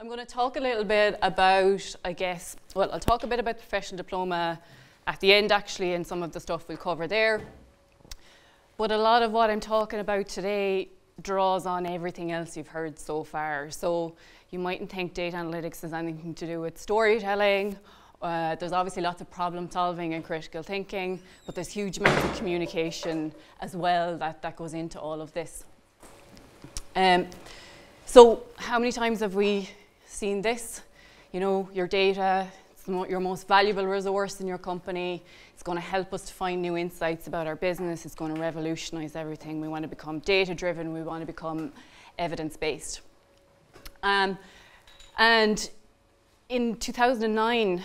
I'm going to talk a little bit about, I guess, well, I'll talk a bit about professional diploma at the end actually and some of the stuff we'll cover there. But a lot of what I'm talking about today draws on everything else you've heard so far. So you mightn't think data analytics has anything to do with storytelling. Uh, there's obviously lots of problem solving and critical thinking, but there's huge amounts of communication as well that, that goes into all of this. Um, so how many times have we seen this? You know, your data, it's your most valuable resource in your company. It's going to help us to find new insights about our business. It's going to revolutionize everything. We want to become data driven. We want to become evidence based. Um, and in 2009,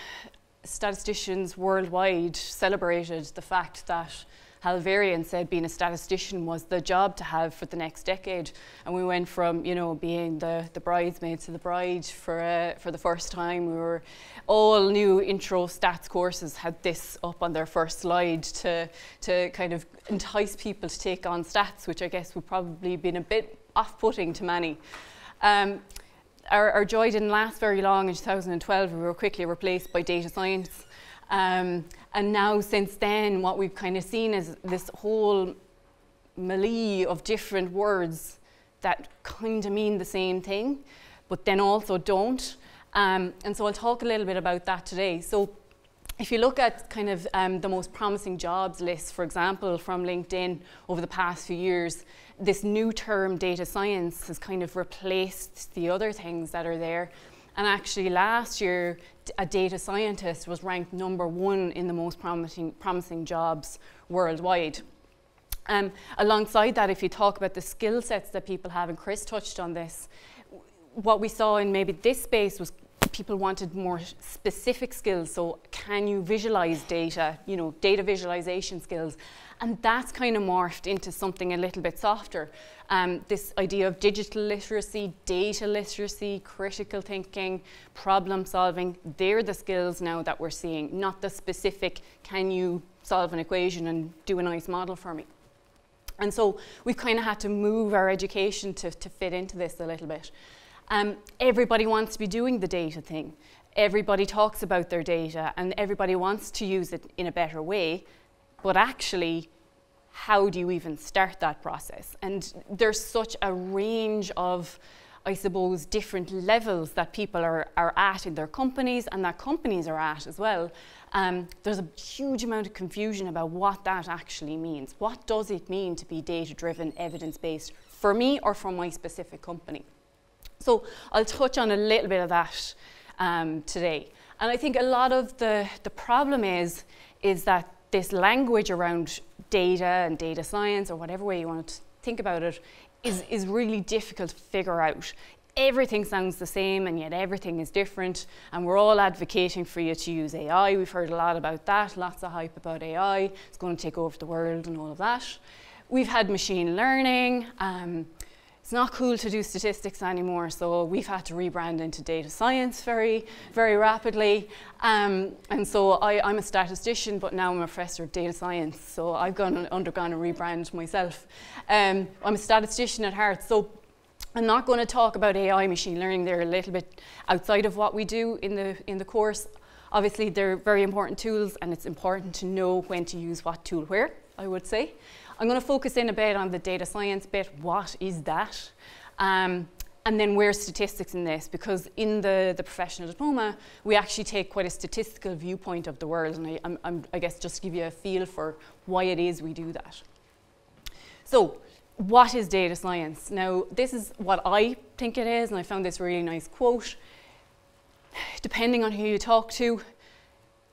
statisticians worldwide celebrated the fact that Hal Varian said being a statistician was the job to have for the next decade. And we went from, you know, being the, the bridesmaid to the bride for, uh, for the first time. We were all new intro stats courses had this up on their first slide to, to kind of entice people to take on stats, which I guess would probably been a bit off-putting to many. Um, our, our, joy didn't last very long in 2012. We were quickly replaced by data science. Um, and now, since then, what we've kind of seen is this whole melee of different words that kind of mean the same thing, but then also don't. Um, and so I'll talk a little bit about that today. So if you look at kind of um, the most promising jobs list, for example, from LinkedIn over the past few years, this new term data science has kind of replaced the other things that are there. And actually, last year, a data scientist was ranked number one in the most promising, promising jobs worldwide. Um, alongside that, if you talk about the skill sets that people have, and Chris touched on this, what we saw in maybe this space was people wanted more specific skills. So, can you visualize data? You know, data visualization skills. And that's kind of morphed into something a little bit softer. Um, this idea of digital literacy, data literacy, critical thinking, problem solving, they're the skills now that we're seeing, not the specific, can you solve an equation and do a nice model for me? And so we've kind of had to move our education to, to fit into this a little bit. Um, everybody wants to be doing the data thing. Everybody talks about their data and everybody wants to use it in a better way. But actually, how do you even start that process? And there's such a range of, I suppose, different levels that people are, are at in their companies and that companies are at as well. Um, there's a huge amount of confusion about what that actually means. What does it mean to be data driven, evidence based for me or for my specific company? So I'll touch on a little bit of that um, today. And I think a lot of the, the problem is, is that this language around data and data science or whatever way you want to think about it is, is really difficult to figure out. Everything sounds the same and yet everything is different and we're all advocating for you to use AI. We've heard a lot about that, lots of hype about AI. It's going to take over the world and all of that. We've had machine learning. Um, it's not cool to do statistics anymore, so we've had to rebrand into data science very, very rapidly. Um, and so I, am a statistician, but now I'm a professor of data science, so I've gone, and undergone a rebrand myself. Um, I'm a statistician at heart, so I'm not going to talk about AI machine learning. They're a little bit outside of what we do in the, in the course. Obviously, they're very important tools, and it's important to know when to use what tool where, I would say. I'm going to focus in a bit on the data science bit. What is that? Um, and then where's statistics in this? Because in the, the professional diploma, we actually take quite a statistical viewpoint of the world. And I, I'm, I'm, I guess just to give you a feel for why it is we do that. So what is data science? Now, this is what I think it is, and I found this really nice quote. Depending on who you talk to,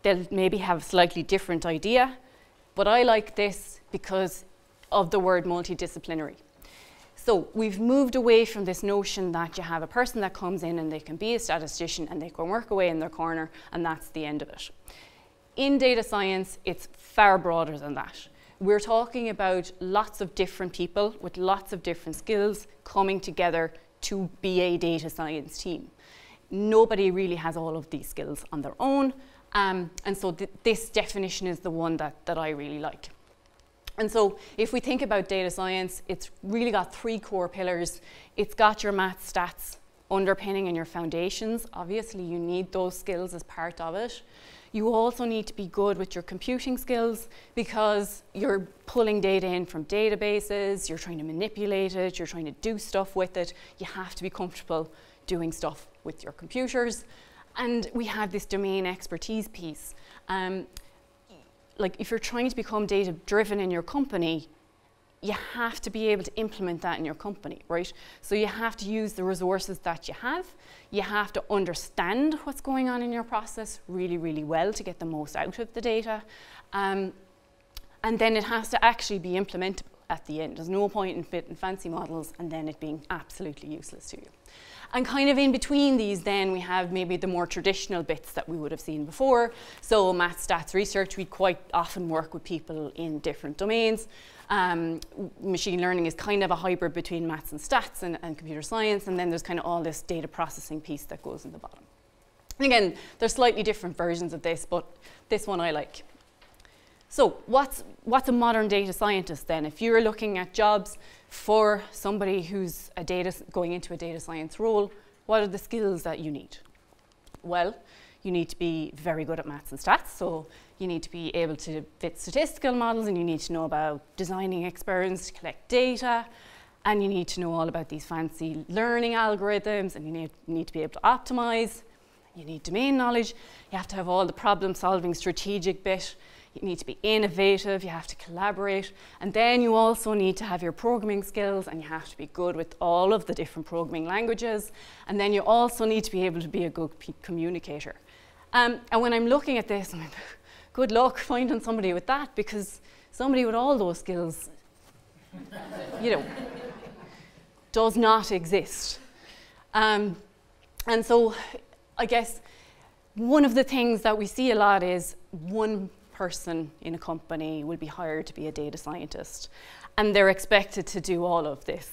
they'll maybe have a slightly different idea, but I like this because of the word multidisciplinary. So we've moved away from this notion that you have a person that comes in and they can be a statistician and they can work away in their corner and that's the end of it. In data science, it's far broader than that. We're talking about lots of different people with lots of different skills coming together to be a data science team. Nobody really has all of these skills on their own, um, and so th this definition is the one that, that I really like. And so if we think about data science, it's really got three core pillars. It's got your math stats underpinning and your foundations. Obviously, you need those skills as part of it. You also need to be good with your computing skills because you're pulling data in from databases, you're trying to manipulate it, you're trying to do stuff with it. You have to be comfortable doing stuff with your computers. And we have this domain expertise piece. Um, like if you're trying to become data driven in your company, you have to be able to implement that in your company, right? So you have to use the resources that you have. You have to understand what's going on in your process really, really well to get the most out of the data. Um, and then it has to actually be implementable at the end. There's no point in fitting fancy models and then it being absolutely useless to you. And kind of in between these then we have maybe the more traditional bits that we would have seen before. So math stats research, we quite often work with people in different domains. Um, machine learning is kind of a hybrid between maths and stats and, and computer science, and then there's kind of all this data processing piece that goes in the bottom. And again, there's slightly different versions of this, but this one I like. So what's, what's a modern data scientist then? If you're looking at jobs for somebody who's a data, going into a data science role, what are the skills that you need? Well, you need to be very good at maths and stats. So you need to be able to fit statistical models and you need to know about designing experiments to collect data. And you need to know all about these fancy learning algorithms and you need, need to be able to optimize. You need domain knowledge. You have to have all the problem solving strategic bit. You need to be innovative, you have to collaborate, and then you also need to have your programming skills and you have to be good with all of the different programming languages, and then you also need to be able to be a good communicator. Um, and when I'm looking at this, I'm like, good luck finding somebody with that because somebody with all those skills, you know, does not exist. Um, and so I guess one of the things that we see a lot is one person in a company will be hired to be a data scientist and they're expected to do all of this.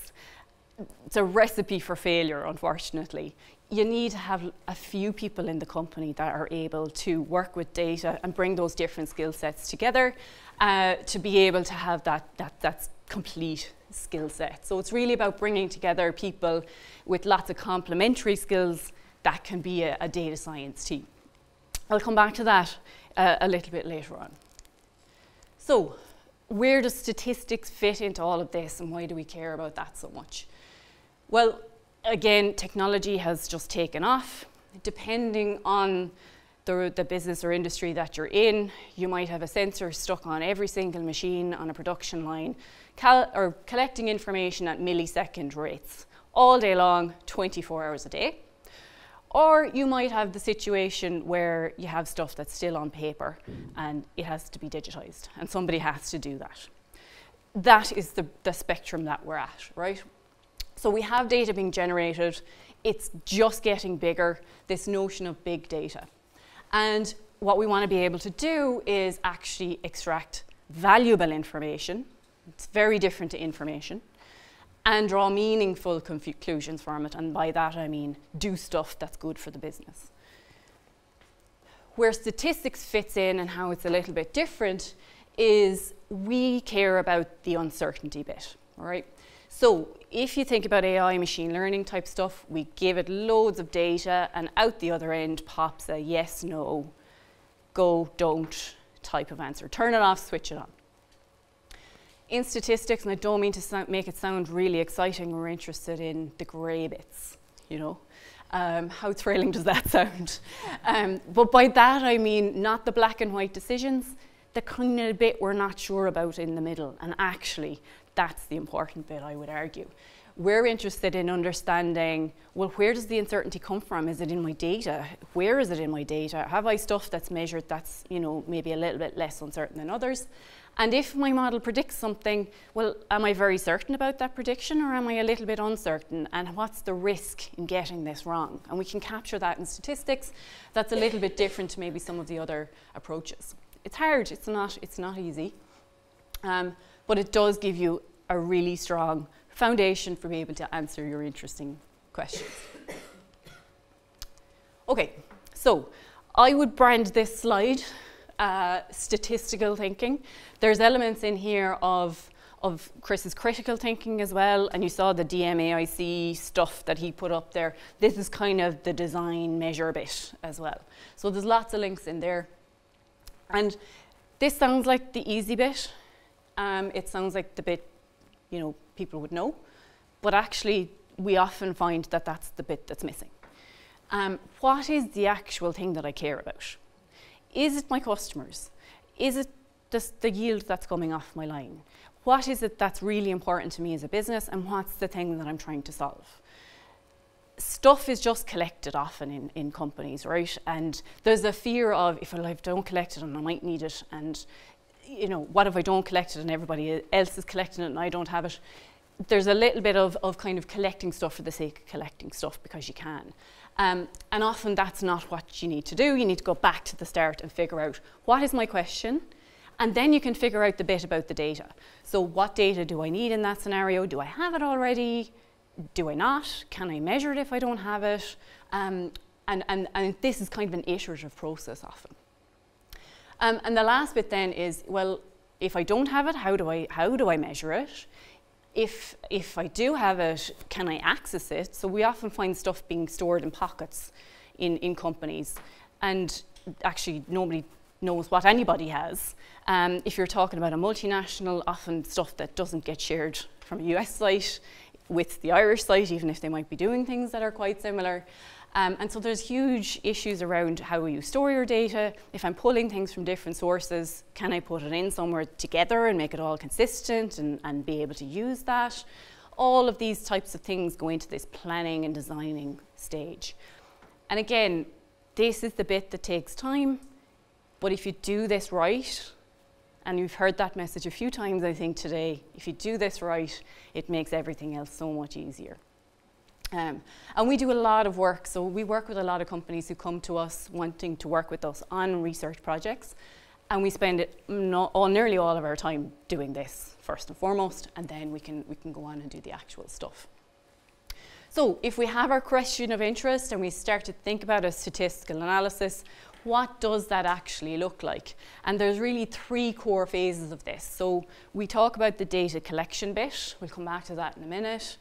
It's a recipe for failure, unfortunately you need to have a few people in the company that are able to work with data and bring those different skill sets together uh, to be able to have that, that, that complete skill set. So it's really about bringing together people with lots of complementary skills that can be a, a data science team. I'll come back to that uh, a little bit later on. So where does statistics fit into all of this and why do we care about that so much? Well, again, technology has just taken off. Depending on the, the, business or industry that you're in, you might have a sensor stuck on every single machine on a production line, or collecting information at millisecond rates all day long, 24 hours a day. Or you might have the situation where you have stuff that's still on paper and it has to be digitized, and somebody has to do that. That is the, the spectrum that we're at, right? So we have data being generated. It's just getting bigger, this notion of big data. And what we want to be able to do is actually extract valuable information. It's very different to information. And draw meaningful conclusions from it. And by that I mean do stuff that's good for the business. Where statistics fits in and how it's a little bit different is we care about the uncertainty bit, all right? So if you think about AI, machine learning type stuff, we give it loads of data and out the other end pops a yes, no, go, don't type of answer. Turn it off, switch it on. In statistics, and I don't mean to make it sound really exciting, we're interested in the grey bits, you know. Um, how thrilling does that sound? Um, but by that I mean not the black and white decisions, the kind of bit we're not sure about in the middle. And actually, that's the important bit, I would argue. We're interested in understanding, well, where does the uncertainty come from? Is it in my data? Where is it in my data? Have I stuff that's measured that's, you know, maybe a little bit less uncertain than others? And if my model predicts something, well, am I very certain about that prediction or am I a little bit uncertain? And what's the risk in getting this wrong? And we can capture that in statistics. That's a little bit different to maybe some of the other approaches. It's hard, it's not, it's not easy. Um, but it does give you a really strong foundation for being able to answer your interesting questions. Okay, so I would brand this slide uh, statistical thinking. There's elements in here of of Chris's critical thinking as well, and you saw the DMAIC stuff that he put up there. This is kind of the design measure bit as well. So there's lots of links in there. And this sounds like the easy bit. Um, it sounds like the bit, you know, people would know. But actually, we often find that that's the bit that's missing. Um, what is the actual thing that I care about? Is it my customers? Is it just the yield that's coming off my line? What is it that's really important to me as a business and what's the thing that I'm trying to solve? Stuff is just collected often in, in companies, right? And there's a fear of if I don't collect it and I might need it and you know, what if I don't collect it and everybody else is collecting it and I don't have it? There's a little bit of, of kind of collecting stuff for the sake of collecting stuff because you can. Um, and often that's not what you need to do. You need to go back to the start and figure out what is my question? And then you can figure out the bit about the data. So what data do I need in that scenario? Do I have it already? Do I not? Can I measure it if I don't have it? Um, and, and, and this is kind of an iterative process often. Um, and the last bit then is, well, if I don't have it, how do I, how do I measure it? If, if I do have it, can I access it? So we often find stuff being stored in pockets in, in companies. And actually, nobody knows what anybody has. Um, if you're talking about a multinational, often stuff that doesn't get shared from a US site with the Irish site, even if they might be doing things that are quite similar. Um, and so there's huge issues around how you store your data. If I'm pulling things from different sources, can I put it in somewhere together and make it all consistent and, and be able to use that? All of these types of things go into this planning and designing stage. And again, this is the bit that takes time. But if you do this right, and you've heard that message a few times, I think, today, if you do this right, it makes everything else so much easier. Um, and we do a lot of work, so we work with a lot of companies who come to us wanting to work with us on research projects, and we spend it all, nearly all of our time doing this first and foremost, and then we can, we can go on and do the actual stuff. So if we have our question of interest and we start to think about a statistical analysis, what does that actually look like? And there's really three core phases of this. So we talk about the data collection bit, we'll come back to that in a minute.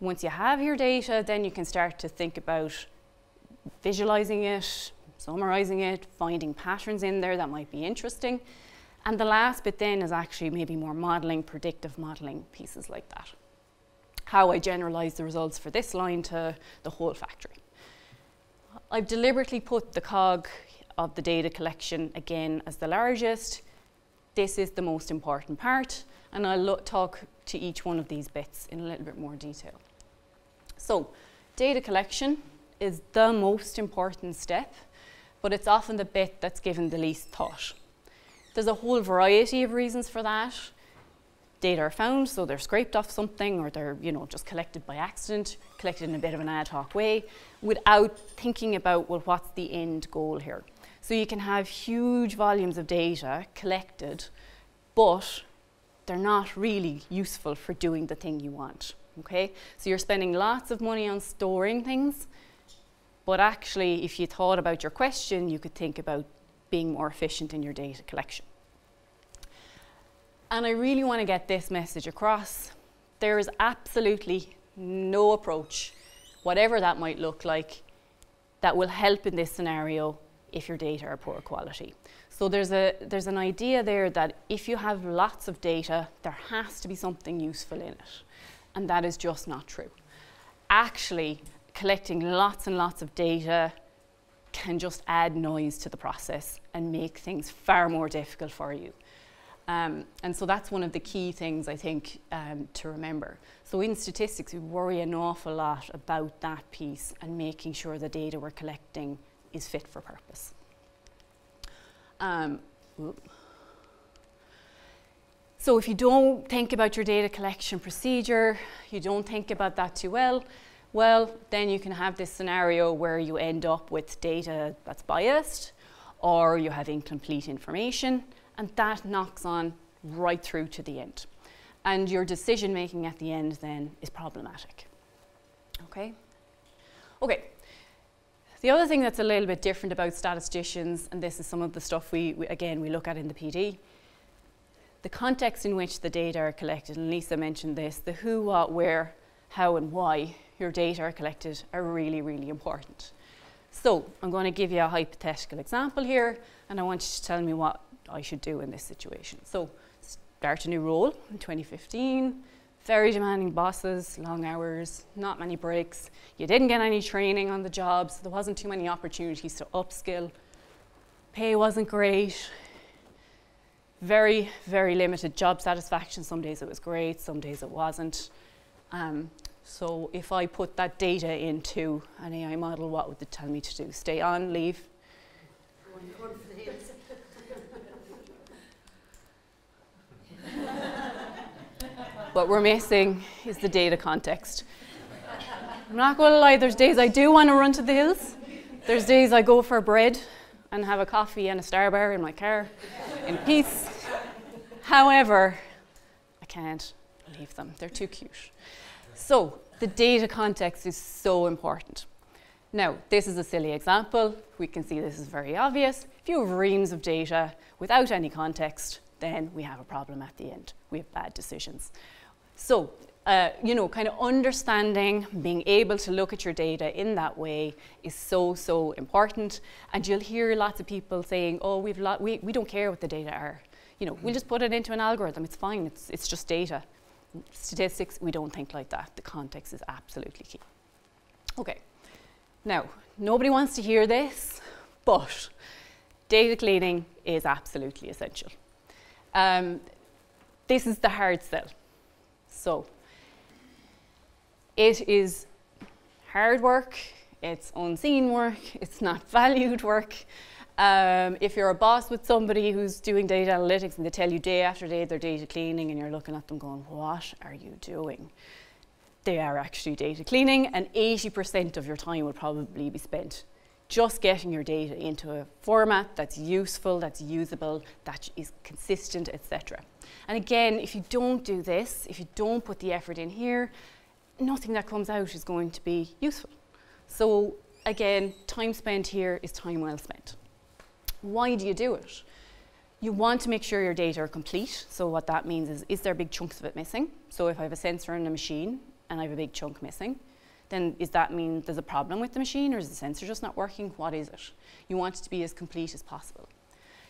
Once you have your data, then you can start to think about visualizing it, summarizing it, finding patterns in there that might be interesting. And the last bit then is actually maybe more modeling, predictive modeling, pieces like that. How I generalize the results for this line to the whole factory. I've deliberately put the cog of the data collection again as the largest. This is the most important part, and I'll talk to each one of these bits in a little bit more detail. So, data collection is the most important step, but it's often the bit that's given the least thought. There's a whole variety of reasons for that. Data are found, so they're scraped off something, or they're you know just collected by accident, collected in a bit of an ad hoc way, without thinking about well, what's the end goal here. So you can have huge volumes of data collected, but they're not really useful for doing the thing you want. Okay, so you're spending lots of money on storing things, but actually, if you thought about your question, you could think about being more efficient in your data collection. And I really want to get this message across. There is absolutely no approach, whatever that might look like, that will help in this scenario if your data are poor quality. So there's, a, there's an idea there that if you have lots of data, there has to be something useful in it and that is just not true. Actually, collecting lots and lots of data can just add noise to the process and make things far more difficult for you. Um, and so that's one of the key things I think um, to remember. So in statistics, we worry an awful lot about that piece and making sure the data we're collecting is fit for purpose. Um, so if you don't think about your data collection procedure, you don't think about that too well, well, then you can have this scenario where you end up with data that's biased or you have incomplete information and that knocks on right through to the end. And your decision making at the end then is problematic. Okay? Okay. The other thing that's a little bit different about statisticians, and this is some of the stuff we, we again, we look at in the PD, the context in which the data are collected, and Lisa mentioned this, the who, what, where, how and why your data are collected are really, really important. So I'm going to give you a hypothetical example here, and I want you to tell me what I should do in this situation. So start a new role in 2015, very demanding bosses, long hours, not many breaks. You didn't get any training on the job, so there wasn't too many opportunities to upskill. Pay wasn't great. Very, very limited job satisfaction. Some days it was great, some days it wasn't. Um, so if I put that data into an AI model, what would it tell me to do? Stay on, leave? what we're missing is the data context. I'm not going to lie, there's days I do want to run to the hills. There's days I go for bread and have a coffee and a Starbar in my car in peace. However, I can't leave them. They're too cute. So the data context is so important. Now, this is a silly example. We can see this is very obvious. If you have reams of data without any context, then we have a problem at the end. We have bad decisions. So, uh, you know, kind of understanding, being able to look at your data in that way is so, so important. And you'll hear lots of people saying, oh, we've we, we don't care what the data are. You know, we'll just put it into an algorithm. It's fine. It's, it's just data statistics, we don't think like that. The context is absolutely key. Okay, now, nobody wants to hear this, but data cleaning is absolutely essential. Um, this is the hard sell. So, it is hard work, it's unseen work, it's not valued work, um, if you're a boss with somebody who's doing data analytics and they tell you day after day they're data cleaning and you're looking at them going, what are you doing? They are actually data cleaning and 80% of your time would probably be spent just getting your data into a format that's useful, that's usable, that is consistent, etc. And again, if you don't do this, if you don't put the effort in here, nothing that comes out is going to be useful. So again, time spent here is time well spent. Why do you do it? You want to make sure your data are complete. So what that means is, is there big chunks of it missing? So if I have a sensor in a machine and I have a big chunk missing, then does that mean there's a problem with the machine or is the sensor just not working? What is it? You want it to be as complete as possible.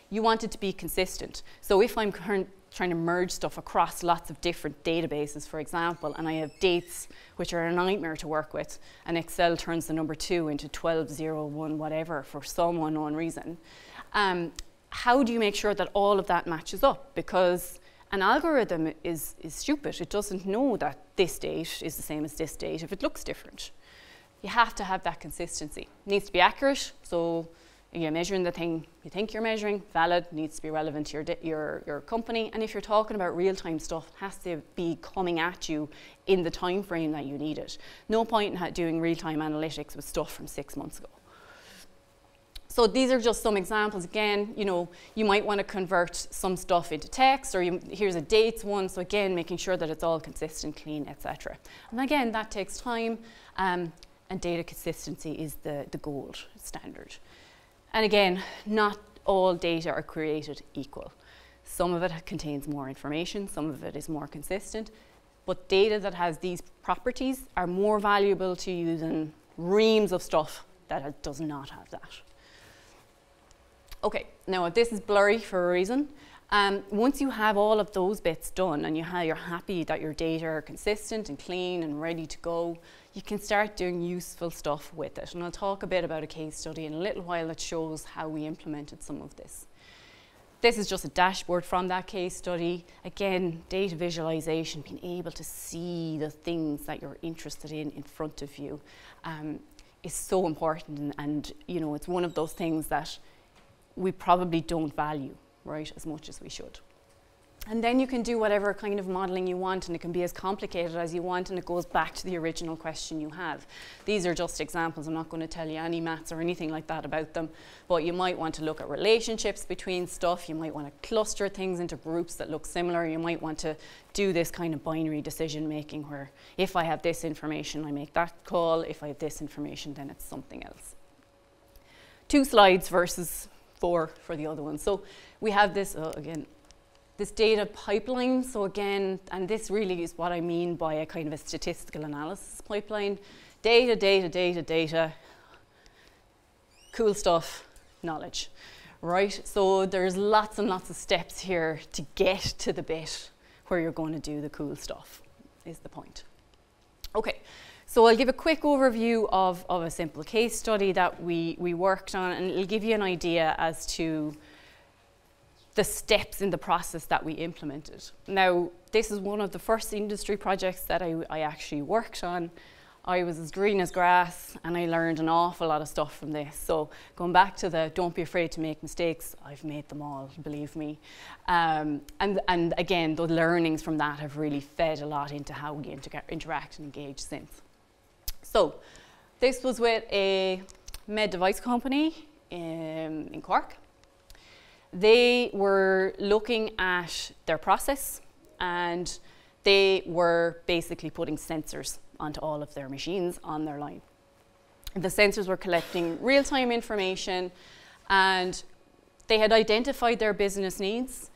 You want it to be consistent. So if I'm trying to merge stuff across lots of different databases, for example, and I have dates which are a nightmare to work with, and Excel turns the number two into 1201 whatever for some unknown reason, um, how do you make sure that all of that matches up? Because an algorithm is, is stupid. It doesn't know that this date is the same as this date if it looks different. You have to have that consistency. It needs to be accurate, so you're measuring the thing you think you're measuring, valid, needs to be relevant to your, your, your company. And if you're talking about real-time stuff, it has to be coming at you in the time frame that you need it. No point in doing real-time analytics with stuff from six months ago. So these are just some examples. Again, you know, you might want to convert some stuff into text, or you, here's a dates one. So again, making sure that it's all consistent, clean, etc. And again, that takes time, um, and data consistency is the, the gold standard. And again, not all data are created equal. Some of it contains more information, some of it is more consistent, but data that has these properties are more valuable to you than reams of stuff that does not have that. Okay, now this is blurry for a reason. Um, once you have all of those bits done and you you're happy that your data are consistent and clean and ready to go, you can start doing useful stuff with it. And I'll talk a bit about a case study in a little while that shows how we implemented some of this. This is just a dashboard from that case study. Again, data visualization, being able to see the things that you're interested in in front of you um, is so important. And, and, you know, it's one of those things that we probably don't value, right, as much as we should. And then you can do whatever kind of modeling you want, and it can be as complicated as you want, and it goes back to the original question you have. These are just examples. I'm not going to tell you any maths or anything like that about them, but you might want to look at relationships between stuff. You might want to cluster things into groups that look similar. You might want to do this kind of binary decision making where if I have this information, I make that call. If I have this information, then it's something else. Two slides versus four for the other one. So we have this, oh, again, this data pipeline. So again, and this really is what I mean by a kind of a statistical analysis pipeline. Data, data, data, data, cool stuff, knowledge, right? So there's lots and lots of steps here to get to the bit where you're going to do the cool stuff, is the point. Okay, so I'll give a quick overview of, of a simple case study that we, we worked on and it'll give you an idea as to the steps in the process that we implemented. Now, this is one of the first industry projects that I, I actually worked on. I was as green as grass and I learned an awful lot of stuff from this. So going back to the don't be afraid to make mistakes, I've made them all, believe me. Um, and, and again, the learnings from that have really fed a lot into how we inter interact and engage since. So this was with a med device company in, in Cork. They were looking at their process and they were basically putting sensors onto all of their machines on their line. The sensors were collecting real-time information and they had identified their business needs.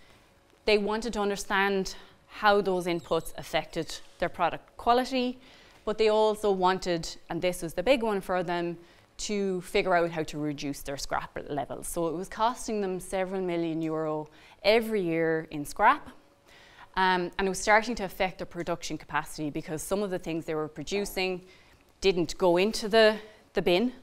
They wanted to understand how those inputs affected their product quality but they also wanted, and this was the big one for them, to figure out how to reduce their scrap levels. So it was costing them several million euro every year in scrap. Um, and it was starting to affect their production capacity because some of the things they were producing didn't go into the, the bin.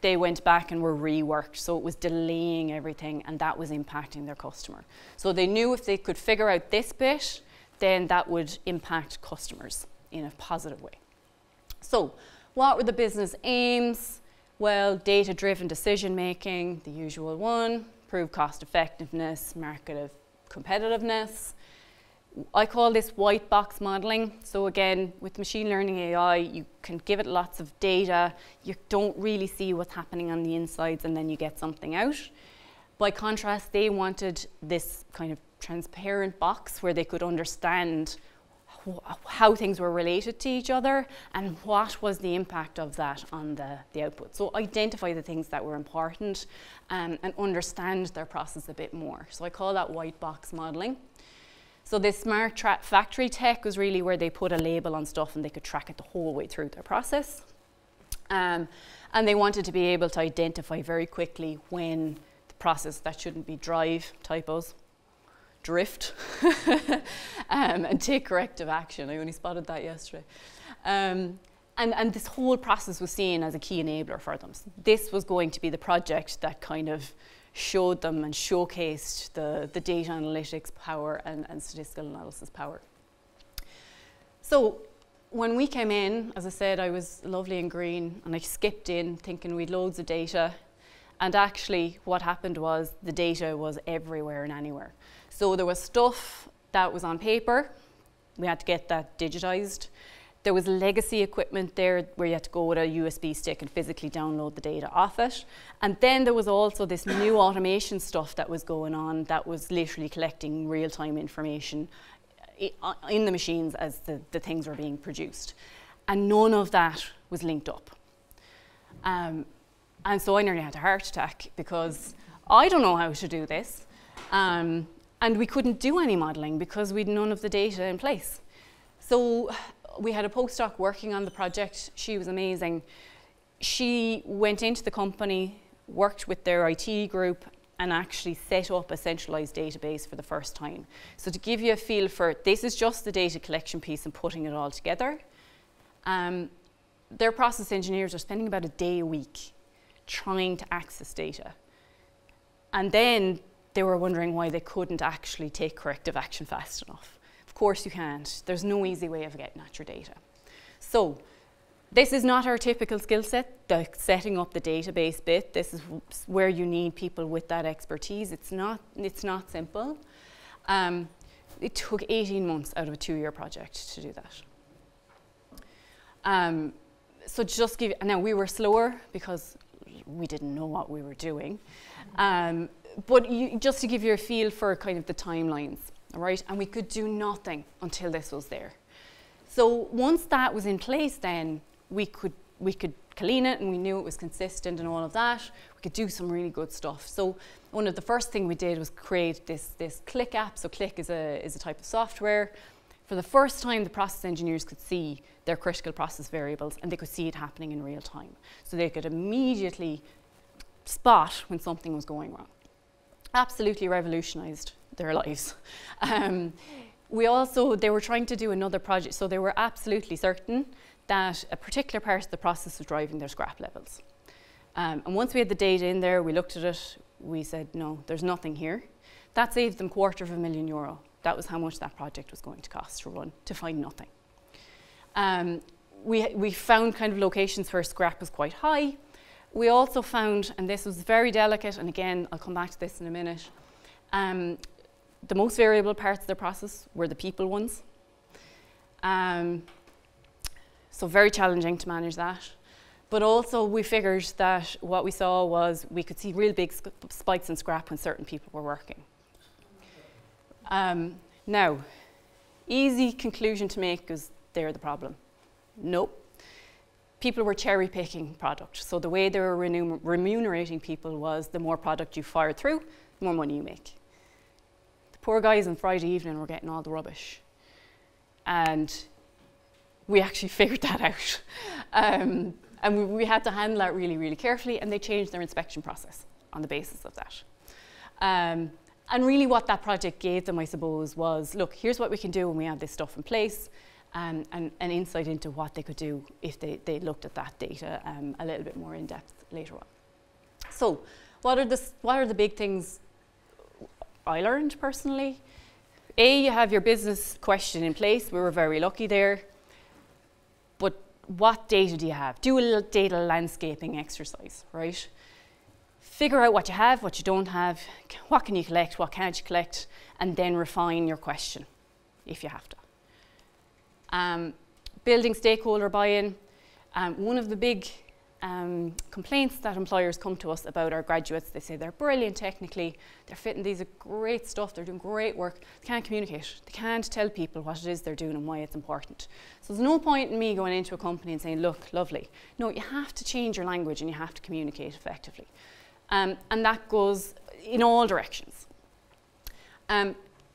They went back and were reworked. So it was delaying everything and that was impacting their customer. So they knew if they could figure out this bit, then that would impact customers in a positive way. So what were the business aims? Well, data-driven decision making, the usual one, improve cost effectiveness, market competitiveness. I call this white box modeling. So again, with machine learning AI, you can give it lots of data. You don't really see what's happening on the insides and then you get something out. By contrast, they wanted this kind of transparent box where they could understand how things were related to each other and what was the impact of that on the, the output. So identify the things that were important um, and understand their process a bit more. So I call that white box modeling. So this smart factory tech was really where they put a label on stuff and they could track it the whole way through their process. Um, and they wanted to be able to identify very quickly when the process that shouldn't be drive typos drift um, and take corrective action. I only spotted that yesterday. Um, and, and this whole process was seen as a key enabler for them. So this was going to be the project that kind of showed them and showcased the, the data analytics power and, and statistical analysis power. So when we came in, as I said, I was lovely and green and I skipped in thinking we'd loads of data. And actually what happened was the data was everywhere and anywhere. So there was stuff that was on paper. We had to get that digitized. There was legacy equipment there where you had to go with a USB stick and physically download the data off it. And then there was also this new automation stuff that was going on that was literally collecting real-time information uh, in the machines as the, the things were being produced. And none of that was linked up. Um, and so I nearly had a heart attack because I don't know how to do this. Um, and we couldn't do any modelling because we'd none of the data in place. So we had a postdoc working on the project. She was amazing. She went into the company, worked with their IT group, and actually set up a centralized database for the first time. So to give you a feel for this is just the data collection piece and putting it all together. Um, their process engineers are spending about a day a week trying to access data. And then they were wondering why they couldn't actually take corrective action fast enough. Of course you can't. There's no easy way of getting at your data. So this is not our typical skill set, the setting up the database bit. This is where you need people with that expertise. It's not, it's not simple. Um, it took 18 months out of a two-year project to do that. Um, so just give, now we were slower because we didn't know what we were doing. Um, but you, just to give you a feel for kind of the timelines, all right? And we could do nothing until this was there. So once that was in place, then we could we could clean it and we knew it was consistent and all of that, we could do some really good stuff. So one of the first thing we did was create this, this Qlik app. So Qlik is a, is a type of software. For the first time, the process engineers could see their critical process variables and they could see it happening in real time. So they could immediately spot when something was going wrong. Absolutely revolutionized their lives. Um, we also, they were trying to do another project, so they were absolutely certain that a particular part of the process was driving their scrap levels. Um, and once we had the data in there, we looked at it, we said, no, there's nothing here. That saved them a quarter of a million euro. That was how much that project was going to cost to run, to find nothing. Um, we, we found kind of locations where scrap was quite high. We also found, and this was very delicate, and again, I'll come back to this in a minute, um, the most variable parts of the process were the people ones. Um, so very challenging to manage that. But also we figured that what we saw was we could see real big spikes in scrap when certain people were working. Um, now, easy conclusion to make is they're the problem. Nope. People were cherry picking product. So the way they were remunerating people was the more product you fired through, the more money you make. The poor guys on Friday evening were getting all the rubbish. And we actually figured that out. Um, and we, we, had to handle that really, really carefully, and they changed their inspection process on the basis of that. Um, and really what that project gave them, I suppose, was, look, here's what we can do when we have this stuff in place, um, and an insight into what they could do if they, they looked at that data um, a little bit more in depth later on. So what are, the, what are the big things I learned personally? A, you have your business question in place. We were very lucky there But what data do you have? Do a data landscaping exercise, right? Figure out what you have, what you don't have, what can you collect, what can't you collect, and then refine your question if you have to. Um, building stakeholder buy-in. Um, one of the big um, complaints that employers come to us about our graduates. They say they're brilliant technically, they're fitting these great stuff, they're doing great work. They can't communicate. They can't tell people what it is they're doing and why it's important. So there's no point in me going into a company and saying, look, lovely. No, you have to change your language and you have to communicate effectively. Um, and that goes in all directions. Um,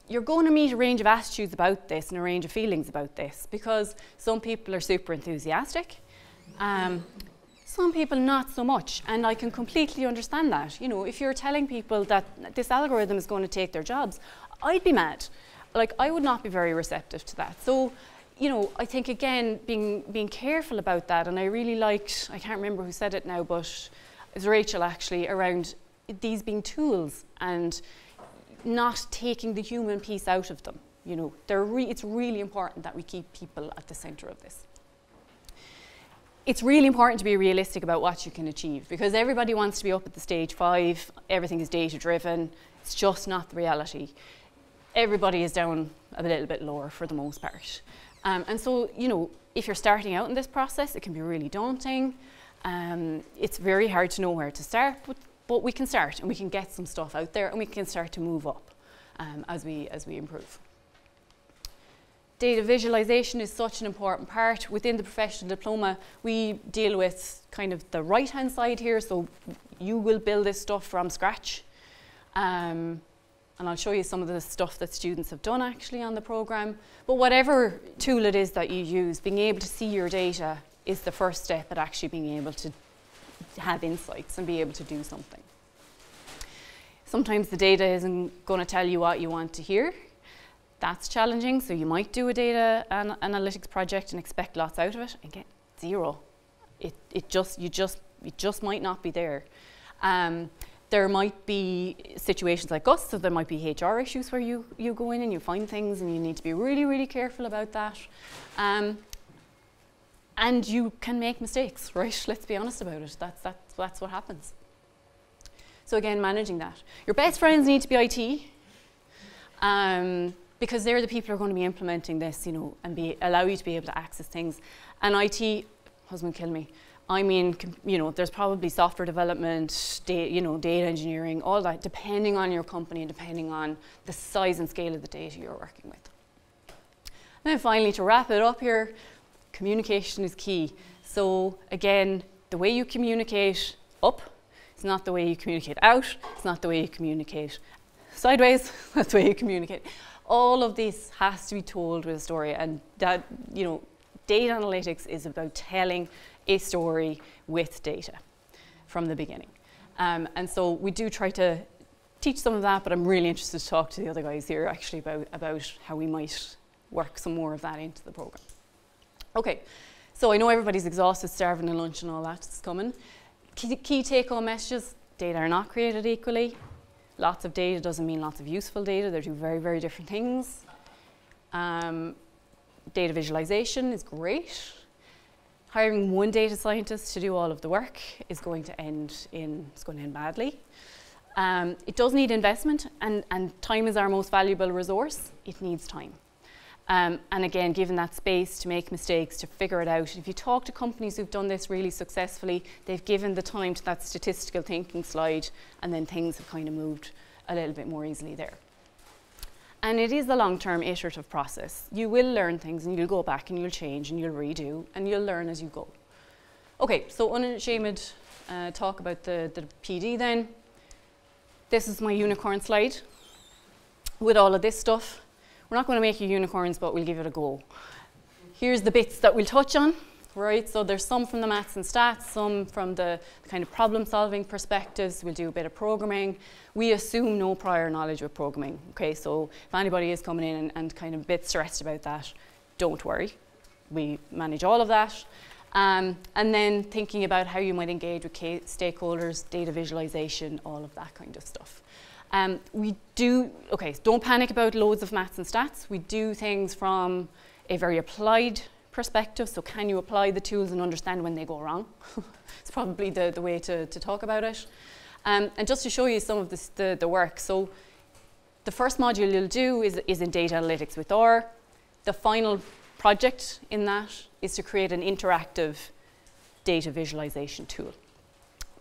you're going to meet a range of attitudes about this and a range of feelings about this because some people are super enthusiastic. Um, some people not so much, and I can completely understand that. You know, if you're telling people that this algorithm is going to take their jobs, I'd be mad. Like, I would not be very receptive to that. So, you know, I think again, being, being careful about that, and I really liked, I can't remember who said it now, but it was Rachel actually, around these being tools and not taking the human piece out of them. You know, re it's really important that we keep people at the centre of this it's really important to be realistic about what you can achieve because everybody wants to be up at the stage five, everything is data driven, it's just not the reality. Everybody is down a little bit lower for the most part. Um, and so, you know, if you're starting out in this process, it can be really daunting. Um, it's very hard to know where to start, but, but, we can start and we can get some stuff out there and we can start to move up um, as, we, as we improve. Data visualization is such an important part. Within the professional diploma, we deal with kind of the right-hand side here, so you will build this stuff from scratch. Um, and I'll show you some of the stuff that students have done actually on the program. But whatever tool it is that you use, being able to see your data is the first step at actually being able to have insights and be able to do something. Sometimes the data isn't going to tell you what you want to hear. That's challenging. So you might do a data an analytics project and expect lots out of it and get zero. It, it just, you just, it just might not be there. Um, there might be situations like us, so there might be HR issues where you, you go in and you find things and you need to be really, really careful about that. Um, and you can make mistakes, right? Let's be honest about it. That's, that's, that's what happens. So again, managing that. Your best friends need to be IT. Um, because they're the people who are going to be implementing this, you know, and be, allow you to be able to access things. And IT, husband kill me. I mean, you know, there's probably software development, you know, data engineering, all that, depending on your company and depending on the size and scale of the data you're working with. And then finally, to wrap it up here, communication is key. So again, the way you communicate up, it's not the way you communicate out, it's not the way you communicate sideways, that's the way you communicate. All of this has to be told with a story and that, you know, data analytics is about telling a story with data from the beginning. Um, and so we do try to teach some of that, but I'm really interested to talk to the other guys here actually about, about how we might work some more of that into the program. Okay, so I know everybody's exhausted, starving and lunch and all that's coming. Key, key take-home messages, data are not created equally. Lots of data doesn't mean lots of useful data. They're two very, very different things. Um, data visualization is great. Hiring one data scientist to do all of the work is going to end in, it's going to end badly. Um, it does need investment and, and time is our most valuable resource. It needs time. Um, and again, given that space to make mistakes, to figure it out. If you talk to companies who've done this really successfully, they've given the time to that statistical thinking slide, and then things have kind of moved a little bit more easily there. And it is a long-term iterative process. You will learn things and you'll go back and you'll change and you'll redo and you'll learn as you go. Okay, so unashamed uh, talk about the, the PD then. This is my unicorn slide with all of this stuff. We're not going to make you unicorns, but we'll give it a go. Here's the bits that we'll touch on, right? So there's some from the maths and stats, some from the, kind of problem solving perspectives. We'll do a bit of programming. We assume no prior knowledge with programming, okay? So if anybody is coming in and, and kind of a bit stressed about that, don't worry. We manage all of that. Um, and then thinking about how you might engage with stakeholders, data visualization, all of that kind of stuff. Um, we do, okay, don't panic about loads of maths and stats. We do things from a very applied perspective. So can you apply the tools and understand when they go wrong? it's probably the, the way to, to talk about it. Um, and just to show you some of this, the, the work. So the first module you'll do is, is in data analytics with R. The final project in that is to create an interactive data visualization tool,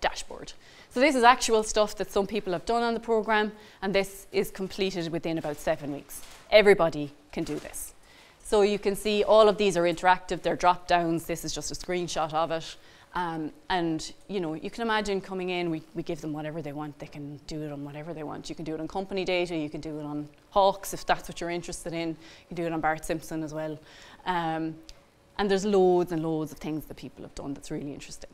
dashboard. So this is actual stuff that some people have done on the program, and this is completed within about seven weeks. Everybody can do this. So you can see all of these are interactive, they're drop downs, this is just a screenshot of it. Um, and you know, you can imagine coming in, we, we give them whatever they want, they can do it on whatever they want. You can do it on company data, you can do it on Hawks if that's what you're interested in, you can do it on Bart Simpson as well. Um, and there's loads and loads of things that people have done that's really interesting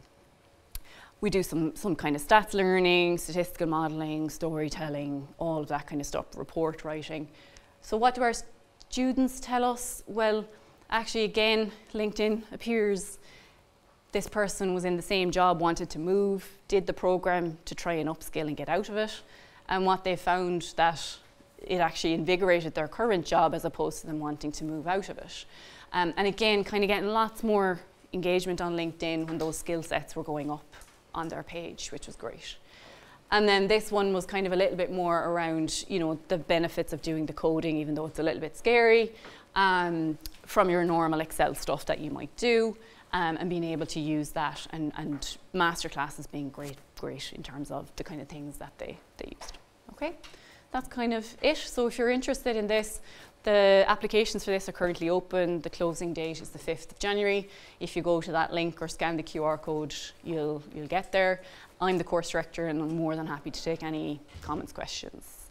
we do some, some kind of stats learning, statistical modelling, storytelling, all of that kind of stuff, report writing. So what do our students tell us? Well, actually again, LinkedIn appears this person was in the same job, wanted to move, did the program to try and upskill and get out of it. And what they found that it actually invigorated their current job as opposed to them wanting to move out of it. Um, and again, kind of getting lots more engagement on LinkedIn when those skill sets were going up on their page, which was great. And then this one was kind of a little bit more around, you know, the benefits of doing the coding, even though it's a little bit scary, um, from your normal Excel stuff that you might do, um, and being able to use that, and, and masterclasses being great, great in terms of the kind of things that they, they used. Okay, that's kind of it. So if you're interested in this, the applications for this are currently open. The closing date is the 5th of January. If you go to that link or scan the QR code, you'll, you'll get there. I'm the course director and I'm more than happy to take any comments, questions.